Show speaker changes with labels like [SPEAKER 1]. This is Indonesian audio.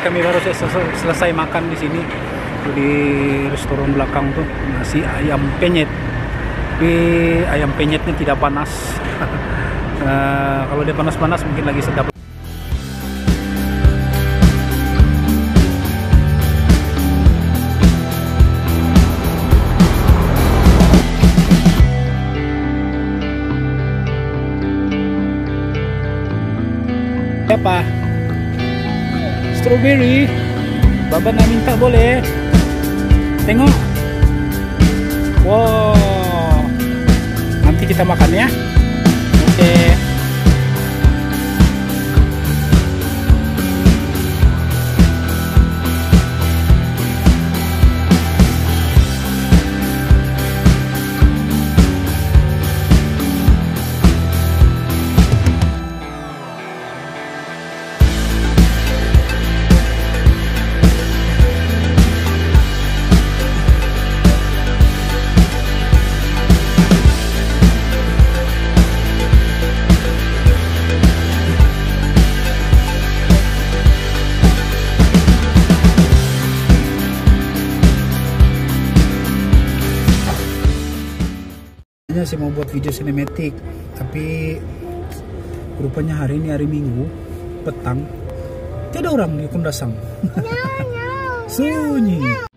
[SPEAKER 1] kami baru selesai, makan di sini di restoran belakang tuh nasi ayam penyet. Tapi ayam penyetnya tidak panas. Eh, kalau dia panas-panas mungkin lagi sedap. Apa? Strawberry. Baba na minta boleh. Tengok. Wow. Nanti kita makan ya. Ini saya mau buat video sinematik, tapi rupanya hari ini hari Minggu petang tidak orang di Kundasang. Sunyi.